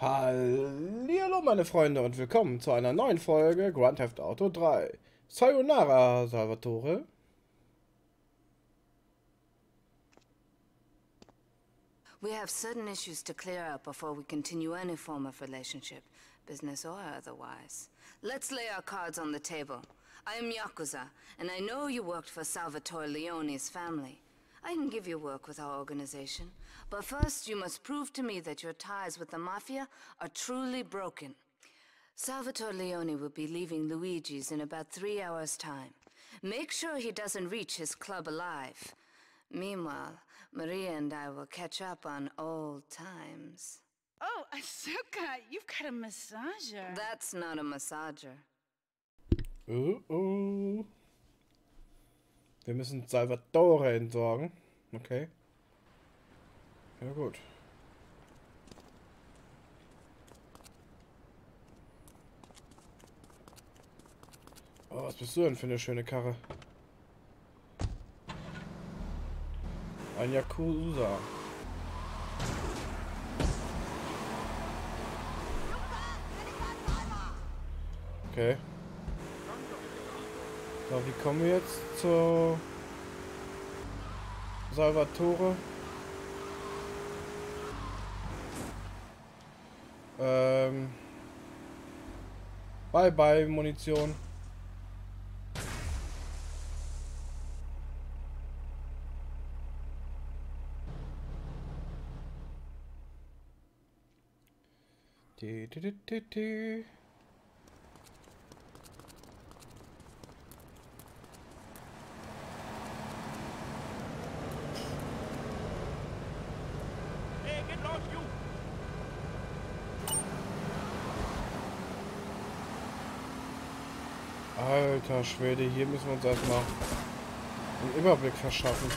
Hallo meine Freunde und willkommen zu einer neuen Folge Grand Theft Auto 3. Sayonara, Salvatore. We have certain issues to clear up before we continue any form of relationship, business or otherwise. Let's lay our cards on the table. I am Yakuza, and I know you worked for Salvatore Leone's family. I can give you work with our organization, but first you must prove to me that your ties with the Mafia are truly broken. Salvatore Leone will be leaving Luigi's in about three hours' time. Make sure he doesn't reach his club alive. Meanwhile, Maria and I will catch up on old times. Oh, Asuka, you've got a massager. That's not a massager. Oh oh. Wir müssen Salvatore entsorgen. Okay. Ja gut. Oh, was bist du denn für eine schöne Karre? Ein Yakuza. Okay. So, wie kommen wir jetzt zu Salvatore? Ähm. Bye bye Munition. Die, die, die, die, die. Hey, get lost, you! Alter Schwede, hier müssen wir uns erstmal einen Überblick verschaffen.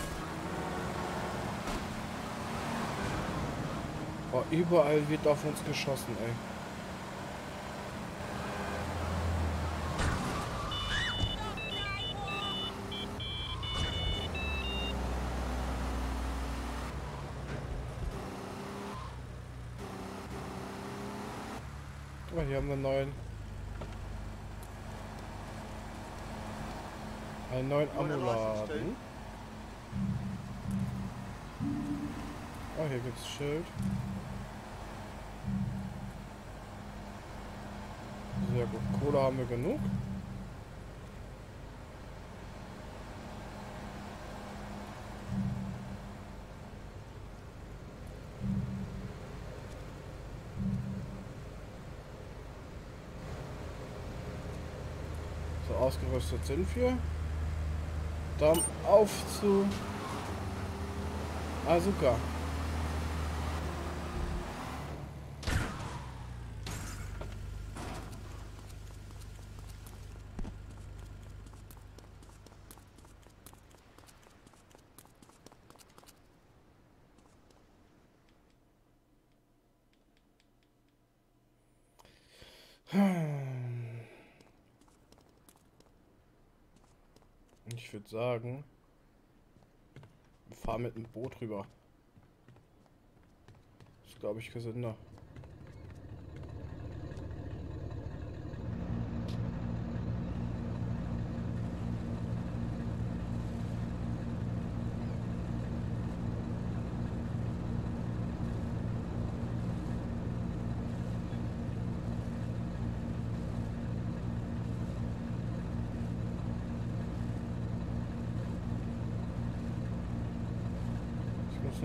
Oh, überall wird auf uns geschossen, ey. Oh, hier haben wir einen neuen. Einen neuen Ammuladen. Oh, hier gibt's Schild. Sehr gut. Kohle haben wir genug. So ausgerüstet sind wir. Dann auf zu Asuka. Ich würde sagen, fahren mit dem Boot rüber. Ist, glaube ich, gesünder.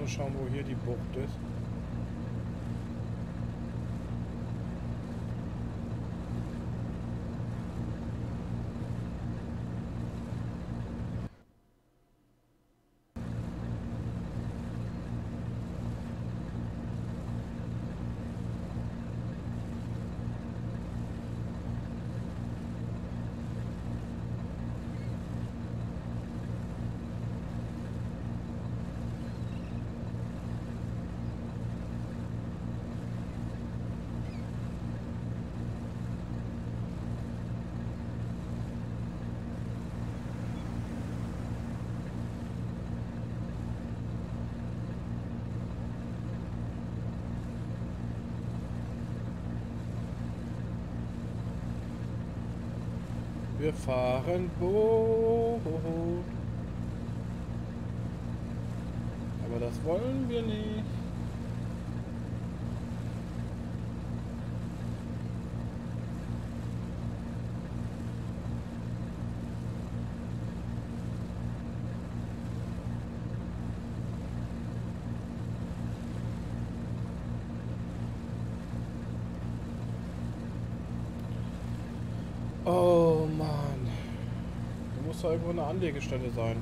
Schauen, wo hier die Bucht ist. Wir fahren Boot. Aber das wollen wir nicht. Oh Mann. Da muss da irgendwo eine Anlegestelle sein.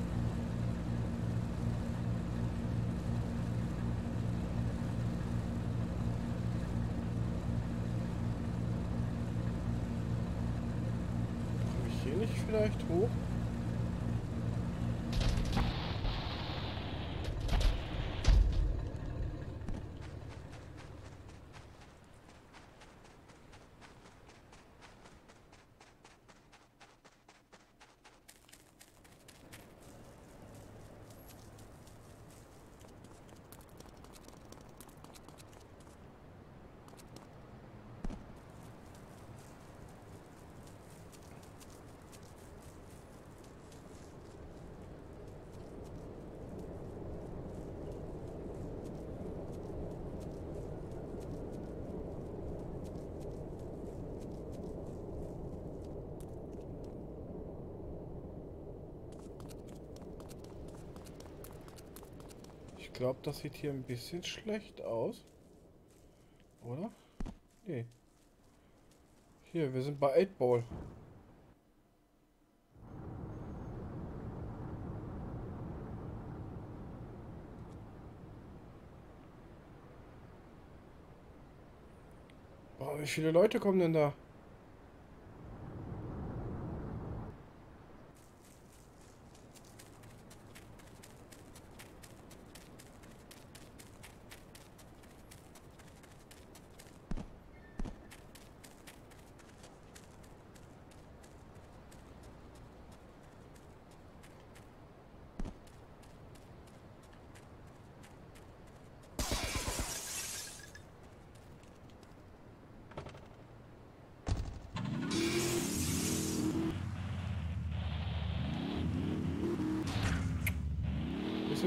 Komme ich hier nicht vielleicht hoch? Glaube, das sieht hier ein bisschen schlecht aus. Oder? Nee. Hier, wir sind bei 8 Ball. Boah, wie viele Leute kommen denn da?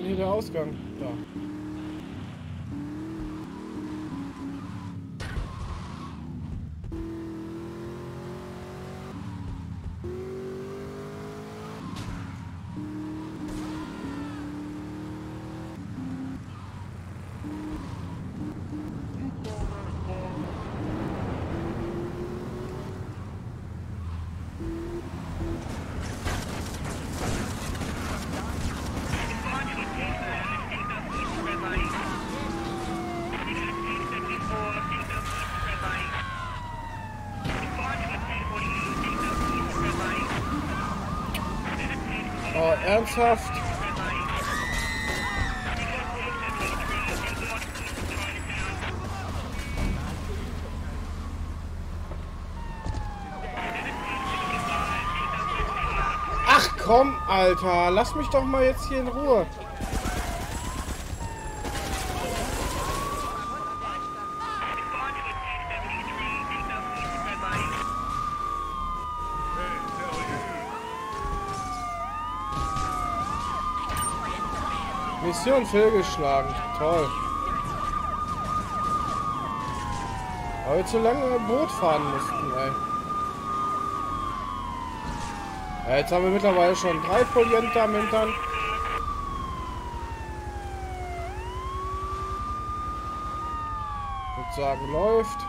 Hier der Ausgang? Da. Oh, ernsthaft? Ach komm, Alter. Lass mich doch mal jetzt hier in Ruhe. Mission fehlgeschlagen. Toll. Weil wir zu lange Boot fahren mussten, ey. Ja, jetzt haben wir mittlerweile schon drei Poliente am Hintern. Ich würde sagen, läuft.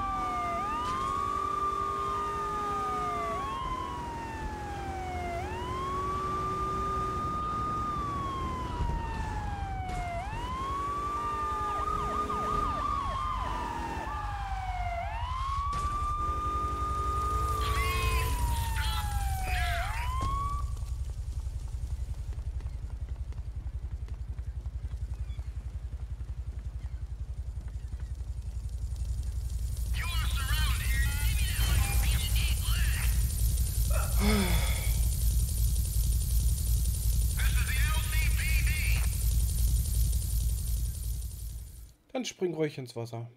Dann spring ruhig ins Wasser.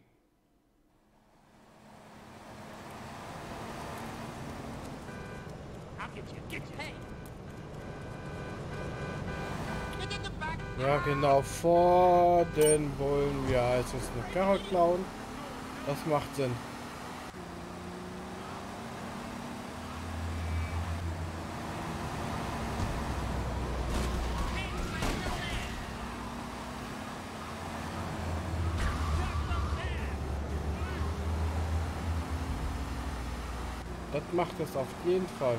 Ja, genau, vor den Bullen. Wie heißt es? Eine Karre klauen. Das macht Sinn. Macht es auf jeden Fall.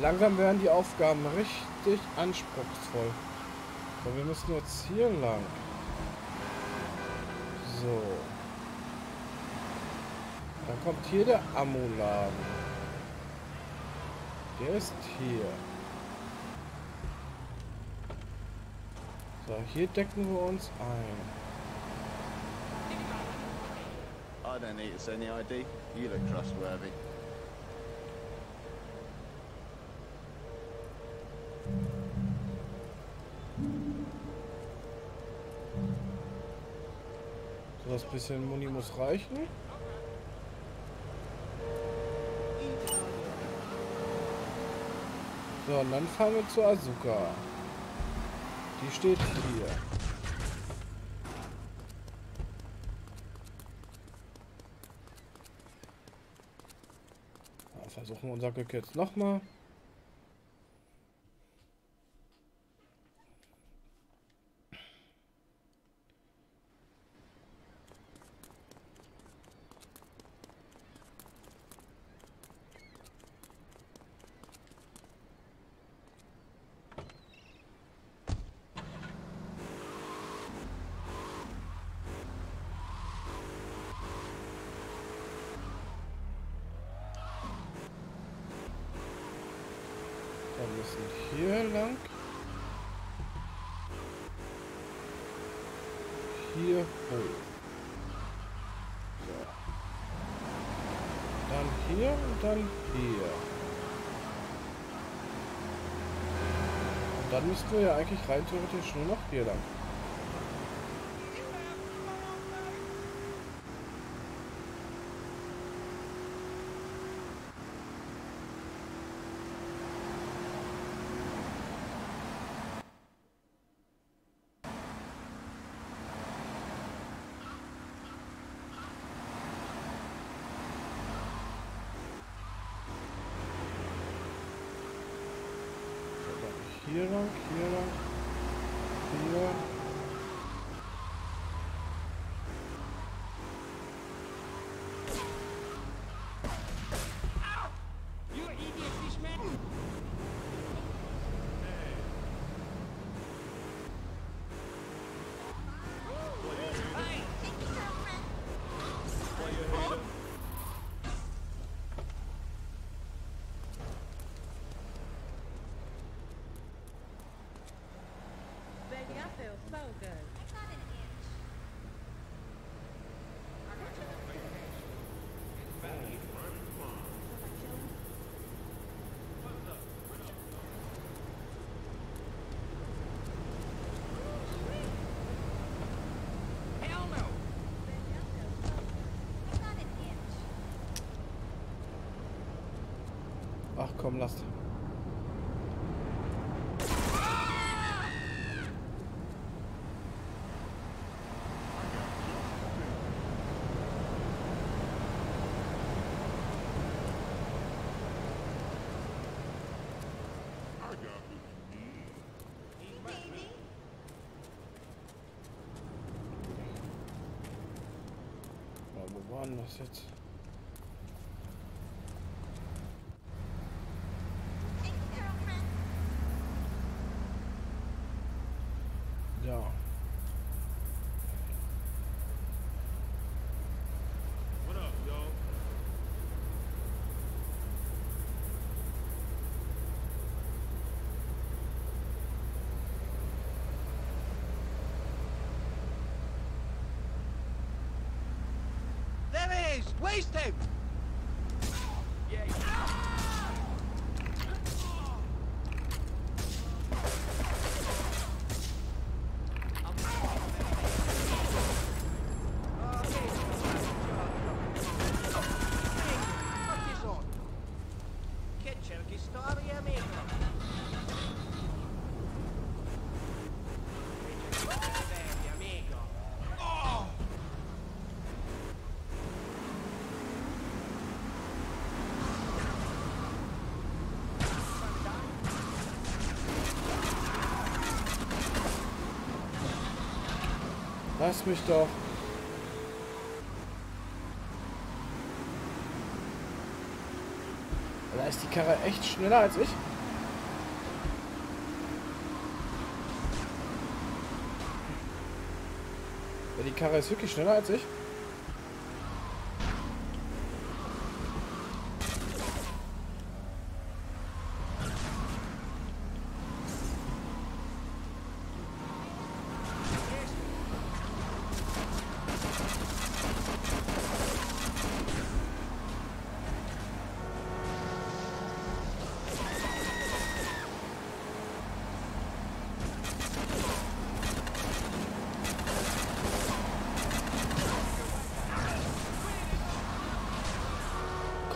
Langsam werden die Aufgaben richtig anspruchsvoll. So, wir müssen jetzt hier lang. So. Dann kommt hier der Ammuladen. Der ist hier. So, hier decken wir uns ein. I don't need to see any ID. You look trustworthy. So, das bisschen Muni muss reichen. So, und dann fahren wir zu Azuka. Die steht hier. Ja, versuchen unser Glück jetzt nochmal müssen hier lang. Hier hoch. So. Dann hier und dann hier. Und dann müssten wir ja eigentlich rein theoretisch nur noch hier lang. Hier lang, hier lang, hier. Baby, I feel so good. Ach komm, lasst. Wo war das jetzt? Waste him! Lass mich doch. Da ist die Karre echt schneller als ich. Die Karre ist wirklich schneller als ich.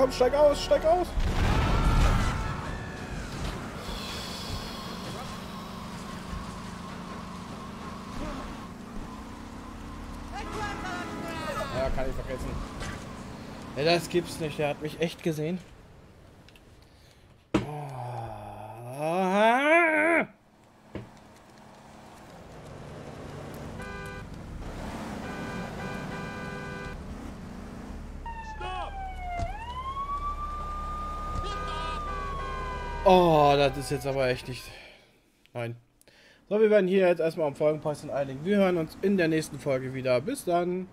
Komm, steig aus, steig aus. Ja, kann ich vergessen. Ja, das gibt's nicht. Der hat mich echt gesehen. Ah. Oh, das ist jetzt aber echt nicht. Nein. So, wir werden hier jetzt erstmal am Folgenposten einigen. Wir hören uns in der nächsten Folge wieder. Bis dann.